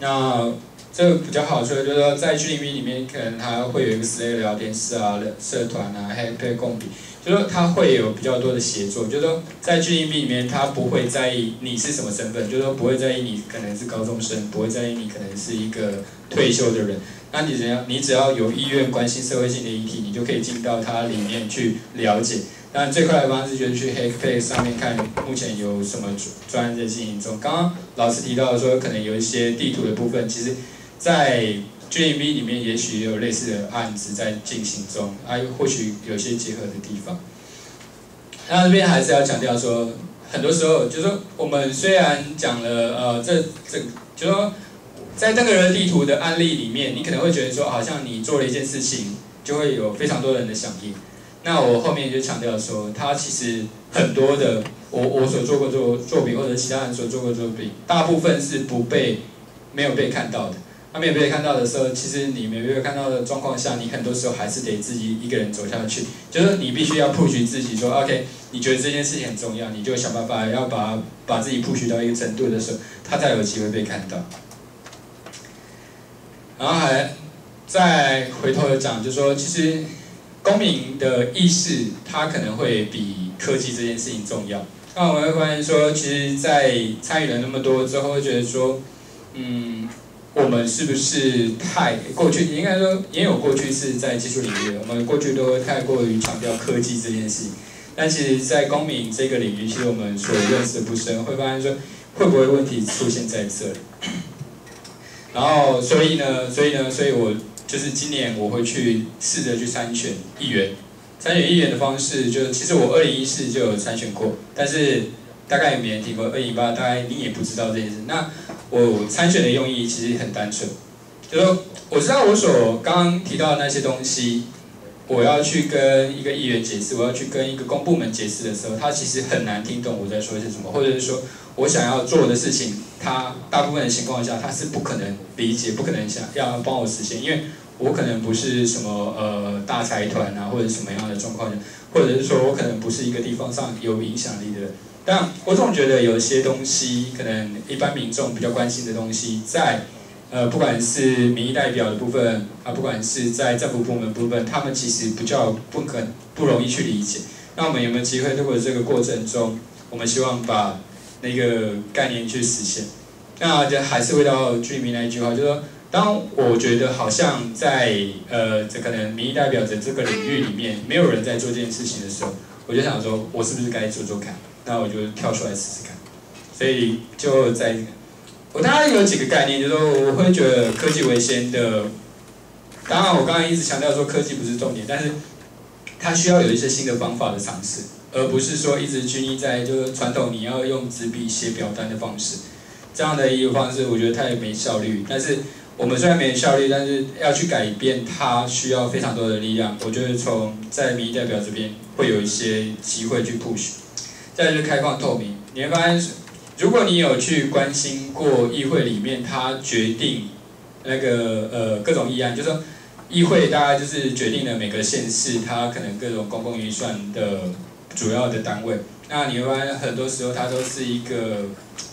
那这个比较好说，就是说在 G 里面里面，可能它会有一个 Slack 聊天室啊、社团啊、Happy 共笔，就是说它会有比较多的协作，就是说在 G 里面里面，它不会在意你是什么身份，就是说不会在意你可能是高中生，不会在意你可能是一个退休的人，那你只要你只要有意愿关心社会性的议题，你就可以进到它里面去了解。那最快的方式就是去 Hackpay 上面看目前有什么专专案在进行中。刚刚老师提到说，可能有一些地图的部分，其实，在 GMB 里面也许也有类似的案子在进行中，啊，或许有些结合的地方。那这边还是要强调说，很多时候就是说，我们虽然讲了呃，这这，就说在那个人地图的案例里面，你可能会觉得说，好像你做了一件事情，就会有非常多人的响应。那我后面就强调说，他其实很多的，我我所做过作作品，或者其他人所做过作品，大部分是不被没有被看到的。他没有被看到的时候，其实你没有看到的状况下，你很多时候还是得自己一个人走下去。就是你必须要 push 自己，说 OK，你觉得这件事情很重要，你就想办法要把把自己 push 到一个程度的时候，他才有机会被看到。然后还再回头讲，就说其实。公民的意识，它可能会比科技这件事情重要。那我们会发现说，其实，在参与了那么多之后，会觉得说，嗯，我们是不是太过去？应该说，也有过去是在技术领域，我们过去都太过于强调科技这件事情。但其实，在公民这个领域，其实我们所认识的不深，会发现说，会不会问题出现在这里？然后，所以呢，所以呢，所以我。就是今年我会去试着去参选议员，参选议员的方式就是其实我二零一四就有参选过，但是大概也没人提过二零一八，大概你也不知道这件事。那我参选的用意其实很单纯，就说我知道我所刚刚提到的那些东西，我要去跟一个议员解释，我要去跟一个公部门解释的时候，他其实很难听懂我在说些什么，或者是说我想要做的事情。他大部分的情况下，他是不可能理解，不可能想要帮我实现，因为我可能不是什么呃大财团啊，或者什么样的状况，或者是说我可能不是一个地方上有影响力的人。但我总觉得有些东西，可能一般民众比较关心的东西，在呃不管是民意代表的部分啊，不管是在政府部门部分，他们其实比较不可不容易去理解。那我们有没有机会通过这个过程中，我们希望把那个概念去实现？那就还是回到居民那一句话，就是说，当我觉得好像在呃，这可能民意代表的这个领域里面，没有人在做这件事情的时候，我就想说，我是不是该做做看？那我就跳出来试试看。所以就在，我大概有几个概念，就是说，我会觉得科技为先的。当然，我刚刚一直强调说科技不是重点，但是它需要有一些新的方法的尝试，而不是说一直拘泥在就是传统你要用纸笔写表单的方式。这样的一个方式，我觉得太没效率。但是我们虽然没效率，但是要去改变它，需要非常多的力量。我觉得从在民意代表这边会有一些机会去 push。再就是开放透明，你会发现，如果你有去关心过议会里面，它决定那个呃各种议案，就是说议会大概就是决定了每个县市它可能各种公共预算的主要的单位。那你会发现很多时候它都是一个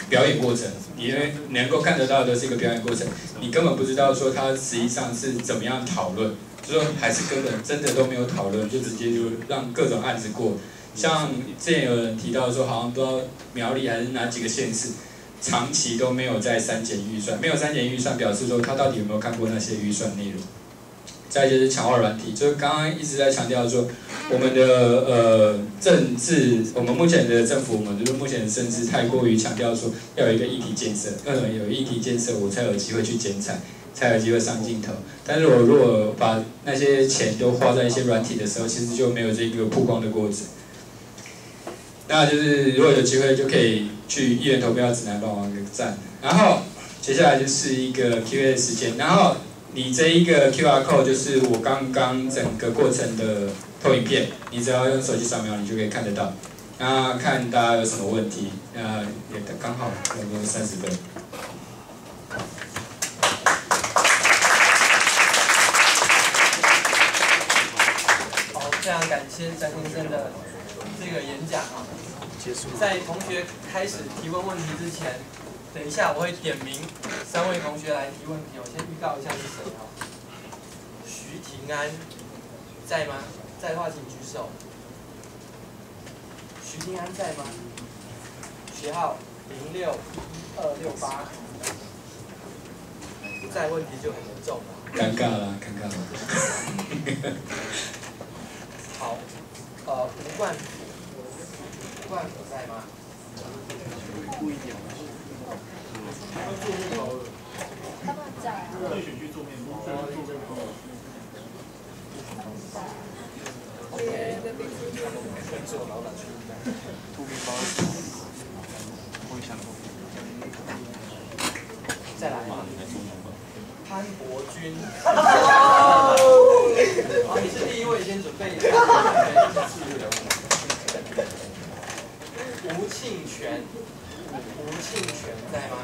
表演过程。你能够看得到的是一个表演过程，你根本不知道说它实际上是怎么样讨论，就说还是根本真的都没有讨论，就直接就让各种案子过。像之前有人提到说，好像不知道苗栗还是哪几个县市，长期都没有在删减预算，没有删减预算，表示说他到底有没有看过那些预算内容？再就是强化软体，就是刚刚一直在强调说，我们的呃政治，我们目前的政府，我们就是目前的政治太过于强调说要有一个议题建设，呃，有议题建设我才有机会去剪彩，才有机会上镜头。但是我如果把那些钱都花在一些软体的时候，其实就没有这个曝光的过程。那就是如果有机会就可以去议员投票指南帮忙个赞。然后接下来就是一个 Q&A 时间，然后。你这一个 QR code 就是我刚刚整个过程的投影片，你只要用手机扫描，你就可以看得到。那看大家有什么问题，那也刚好差不多三十分。非常感谢张先生的这个演讲啊。在同学开始提问问题之前。等一下，我会点名三位同学来提问题。我先预告一下是谁啊？徐庭安在吗？在的话请举手。徐庭安在吗？学号零六二六八。不在，问题就很严重了。尴尬了，尴尬了。好，呃，吴冠，吴在吗？故意点。他们做面包的，他们在啊。会选去做面包，做面包。OK，先做老板去做面包。我想过。再来。潘伯君。好，你是第一位，先准备。吴庆全。吴庆全在吗？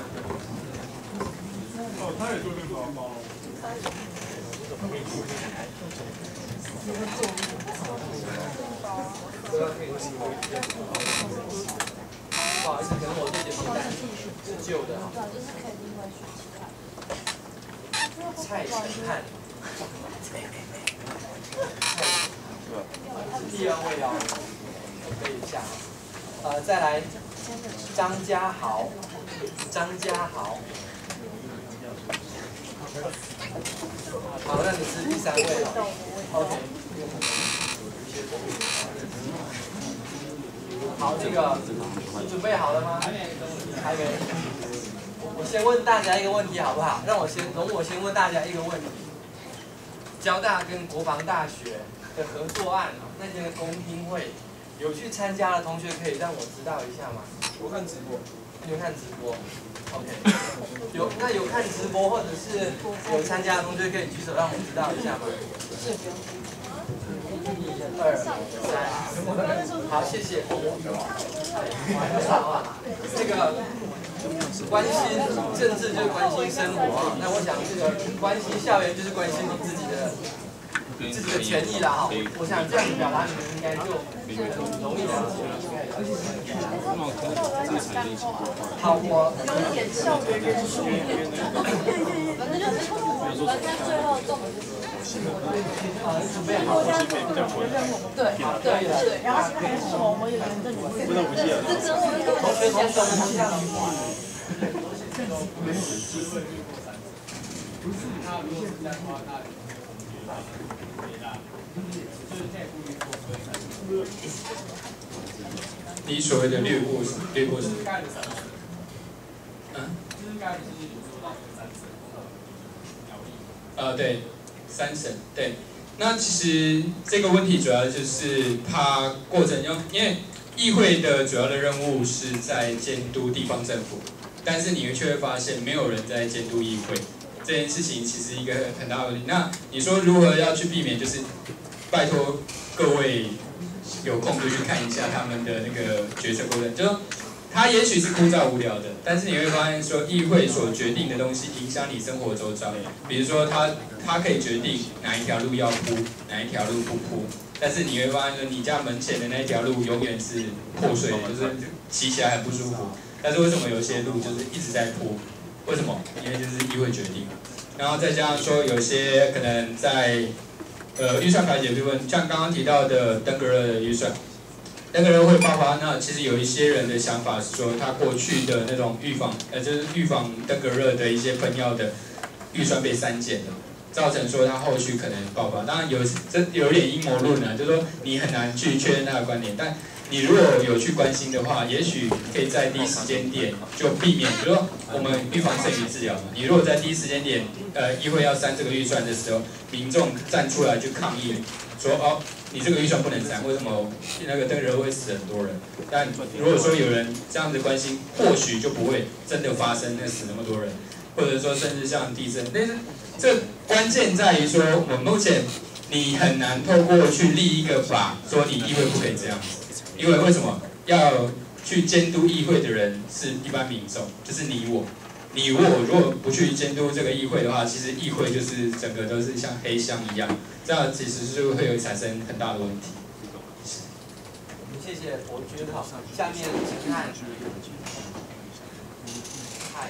哦，他也做面包包。不好意思，可能我这点名单是旧的。蔡成汉。第二位哦，准备一下。呃，再来。张家豪，张家豪，好，那你是第三位了。OK。好，这个你准备好了吗？还没。我先问大家一个问题好不好？让我先容我先问大家一个问题。交大跟国防大学的合作案，那天的公听会。有去参加的同学可以让我知道一下吗？我看直播，有看直播，OK。有那有看直播或者是有参加的同学可以举手让我知道一下吗？一、二、三，好，谢谢。这个关心政治就是关心生活啊，那我想这个关心校园就是关心你自己的。自己的权益啦哈，我想这样子表达你们应该就容易了。好，我有点校园人数，反正就是反正最后重点就是准备好了，对对对，然后其他人是什么，我们有人证明。不能不谢。同学同学同学。不是他，如果是在话，他。你所谓的略过是略过是？嗯？呃，对，三审对。那其实这个问题主要就是怕过程中，因为议会的主要的任务是在监督地方政府，但是你却会发现没有人在监督议会。这件事情其实一个很大问题。那你说如何要去避免？就是拜托各位有空就去看一下他们的那个决策过程。就他也许是枯燥无聊的，但是你会发现说议会所决定的东西影响你生活周遭。比如说他他可以决定哪一条路要铺，哪一条路不铺。但是你会发现说你家门前的那条路永远是破碎的，就是骑起来很不舒服。但是为什么有些路就是一直在铺？为什么？因为就是议会决定，然后再加上说有些可能在呃预算排解部分，像刚刚提到的登革热的预算，登革热会爆发，那其实有一些人的想法是说，他过去的那种预防，呃，就是预防登革热的一些喷药的预算被删减了，造成说他后续可能爆发。当然有这有点阴谋论啊，就是说你很难去确认他的观点，但你如果有去关心的话，也许可以在第一时间点就避免，比如说我们预防胜于治疗嘛。你如果在第一时间点，呃，议会要删这个预算的时候，民众站出来去抗议，说哦。你这个预算不能删，为什么那个登革热会死很多人？但如果说有人这样子关心，或许就不会真的发生那死那么多人，或者说甚至像地震。但是这关键在于说，我目前你很难透过去立一个法，说你议会不可以这样子，因为为什么要去监督议会的人是一般民众，就是你我。你我如果不去监督这个议会的话，其实议会就是整个都是像黑箱一样，这样其实是会有产生很大的问题。谢谢伯君哈，下面请看。嗨。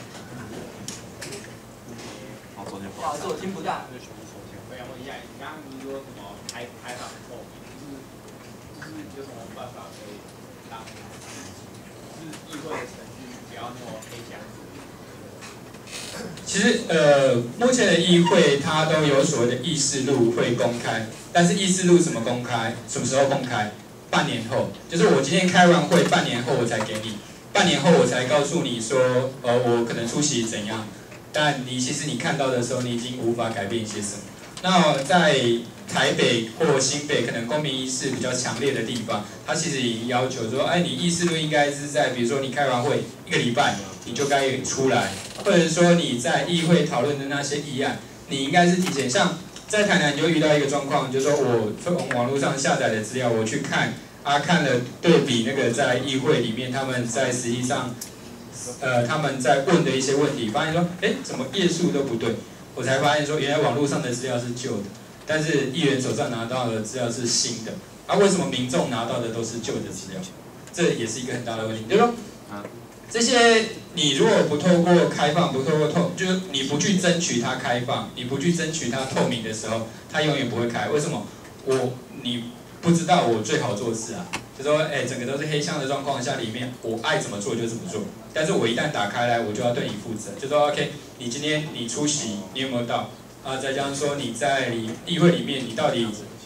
不好意思，我听不到。我想问一下，你刚刚不是说什么开开放后，就是有什么办法可以让，就是议会的程序不要那么黑？其实，呃，目前的议会它都有所谓的议事录会公开，但是议事录什么公开？什么时候公开？半年后，就是我今天开完会，半年后我才给你，半年后我才告诉你说，呃，我可能出席怎样，但你其实你看到的时候，你已经无法改变一些什么。那在台北或新北，可能公民意识比较强烈的地方，他其实已经要求说，哎，你议事录应该是在，比如说你开完会一个礼拜。你就该出来，或者说你在议会讨论的那些议案，你应该是提前。像在台南，你就遇到一个状况，就是说我从网络上下载的资料，我去看，啊，看了对比那个在议会里面他们在实际上，呃，他们在问的一些问题，发现说，哎，怎么页数都不对，我才发现说，原来网络上的资料是旧的，但是议员手上拿到的资料是新的，啊，为什么民众拿到的都是旧的资料？这也是一个很大的问题，就是说，啊。这些你如果不透过开放，不透过透，就是你不去争取它开放，你不去争取它透明的时候，它永远不会开。为什么？我你不知道我最好做事啊，就说哎，整个都是黑箱的状况下，里面我爱怎么做就怎么做。但是我一旦打开来，我就要对你负责，就说 OK，你今天你出席，你有没有到？啊，再加上说你在你议会里面，你到底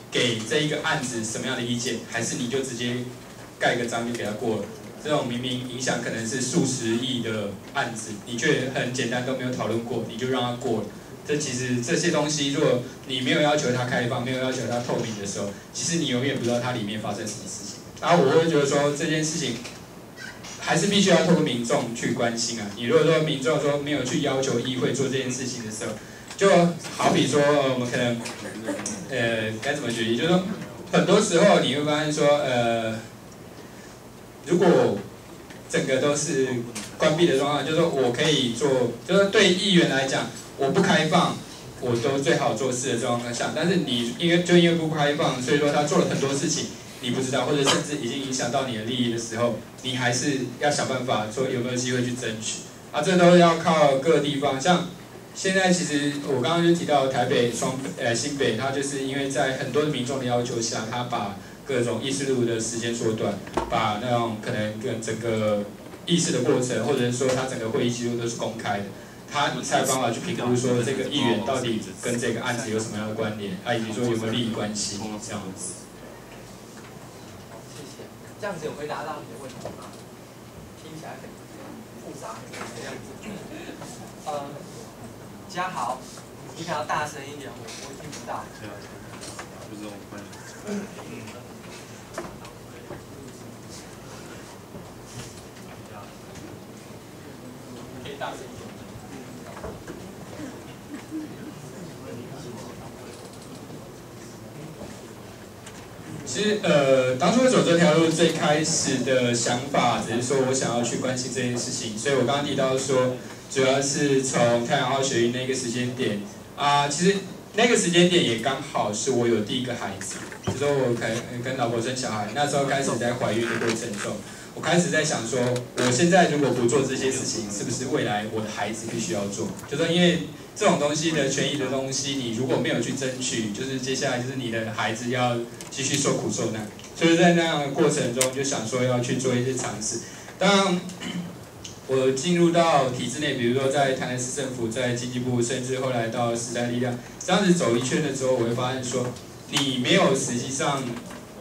给这一个案子什么样的意见？还是你就直接盖个章就给他过了？这种明明影响可能是数十亿的案子，你却很简单都没有讨论过，你就让它过了。这其实这些东西，如果你没有要求它开放，没有要求它透明的时候，其实你永远不知道它里面发生什么事情。然后我会觉得说这件事情，还是必须要透过民众去关心啊。你如果说民众说没有去要求议会做这件事情的时候，就好比说我们可能，呃，该怎么举例？就是说很多时候你会发现说，呃。如果整个都是关闭的状况，就是说我可以做，就是对议员来讲，我不开放，我都最好做事的状况下。但是你因为就因为不开放，所以说他做了很多事情，你不知道，或者甚至已经影响到你的利益的时候，你还是要想办法说有没有机会去争取。啊，这都要靠各个地方。像现在其实我刚刚就提到台北双呃新北，它就是因为在很多的民众的要求下，他把各种议事录的时间缩短，把那种可能跟整个议事的过程，或者是说他整个会议记录都是公开的，他才有办法去评估说这个议员到底跟这个案子有什么样的关联，啊，以及说有没有利益关系这样子。谢谢，这样子有回答到你的问题吗？听起来很复杂的样子。呃，嘉豪，你可要大声一点，我我听不到。就这种关系。其实，呃，当初走这条路最开始的想法，只是说我想要去关心这件事情，所以我刚刚提到说，主要是从太阳号学运那个时间点啊，其实那个时间点也刚好是我有第一个孩子，就说我可跟老婆生小孩，那时候开始在怀孕的过程中。我开始在想说，我现在如果不做这些事情，是不是未来我的孩子必须要做？就说因为这种东西的权益的东西，你如果没有去争取，就是接下来就是你的孩子要继续受苦受难。所以在那样的过程中，就想说要去做一些尝试。当我进入到体制内，比如说在台南市政府、在经济部，甚至后来到时代力量，这样子走一圈的时候，我会发现说，你没有实际上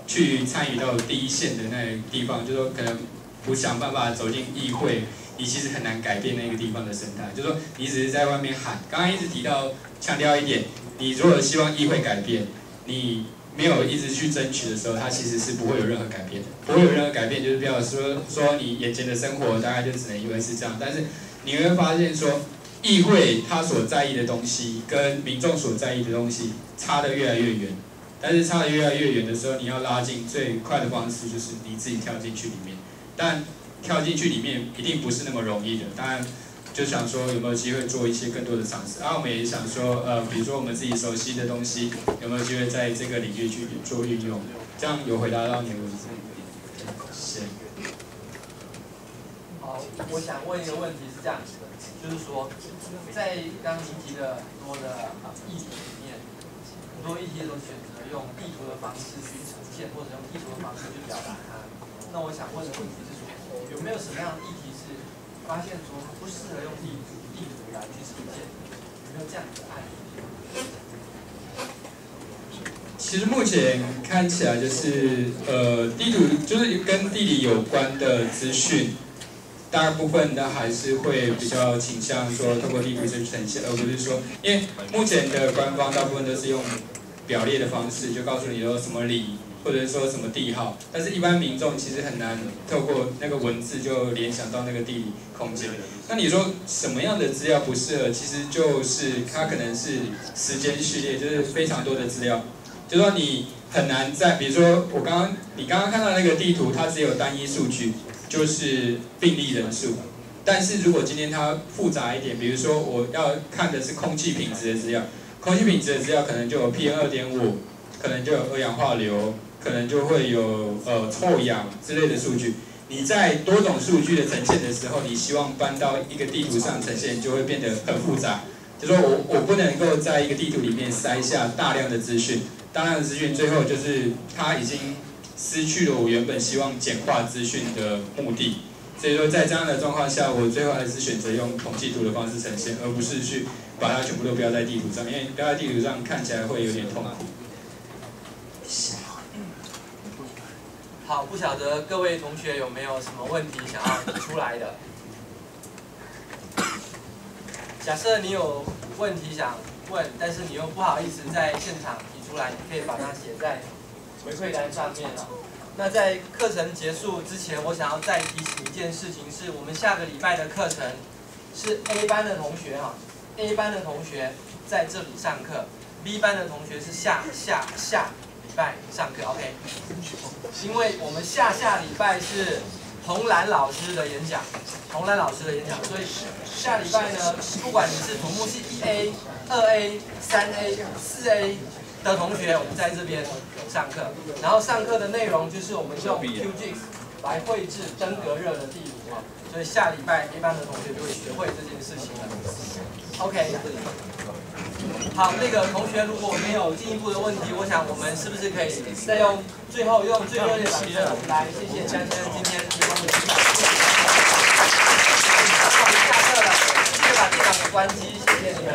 去参与到第一线的那个地方，就说可能不想办法走进议会。你其实很难改变那个地方的生态，就是说你只是在外面喊。刚刚一直提到强调一点，你如果希望议会改变，你没有一直去争取的时候，它其实是不会有任何改变的，不会有任何改变，就是不要说说你眼前的生活大概就只能以为是这样。但是你会发现说，议会他所在意的东西跟民众所在意的东西差得越来越远，但是差得越来越远的时候，你要拉近最快的方式就是你自己跳进去里面，但。跳进去里面一定不是那么容易的，当然就想说有没有机会做一些更多的尝试。啊，我们也想说，呃，比如说我们自己熟悉的东西，有没有机会在这个领域去做运用？这样有回答到你的问题？是。好，我想问一个问题是这样子的，就是说，在刚您提的很多的议题里面，很多议题都选择用地图的方式去呈现，或者用地图的方式去表达它。那我想问的问题是说。有没有什么样的议题发现说它不适合用地图地图来去呈现？有没有这样子的案例？其实目前看起来就是呃，地图就是跟地理有关的资讯，大部分的还是会比较倾向说通过地图去呈现，而不是说，因为目前的官方大部分都是用表列的方式，就告诉你说什么里。或者说什么地号，但是一般民众其实很难透过那个文字就联想到那个地理空间。那你说什么样的资料不适合？其实就是它可能是时间序列，就是非常多的资料，就说你很难在，比如说我刚刚你刚刚看到那个地图，它只有单一数据，就是病例人数。但是如果今天它复杂一点，比如说我要看的是空气品质的资料，空气品质的资料可能就有 PM 二点五，可能就有二氧化硫。可能就会有呃臭氧之类的数据。你在多种数据的呈现的时候，你希望搬到一个地图上呈现，就会变得很复杂。就说我我不能够在一个地图里面塞下大量的资讯，大量的资讯最后就是它已经失去了我原本希望简化资讯的目的。所以说在这样的状况下，我最后还是选择用统计图的方式呈现，而不是去把它全部都标在地图上，因为标在地图上看起来会有点痛苦。好，不晓得各位同学有没有什么问题想要提出来的？假设你有问题想问，但是你又不好意思在现场提出来，你可以把它写在回馈单上面了。那在课程结束之前，我想要再提醒一件事情，是我们下个礼拜的课程是 A 班的同学哈，A 班的同学在这里上课，B 班的同学是下下下。拜上课，OK。因为我们下下礼拜是红蓝老师的演讲，红蓝老师的演讲，所以下礼拜呢，不管你是土木系一 A、二 A、三 A、四 A 的同学，我们在这边上课。然后上课的内容就是我们用 QGIS 来绘制登革热的地图啊，所以下礼拜一般的同学就会学会这件事情了。OK。好，那个同学如果没有进一步的问题，我想我们是不是可以再用最后用最热烈的掌声来谢谢江先生今天提供的指导。好，我们下课了，记得把电脑给关机，谢谢你们。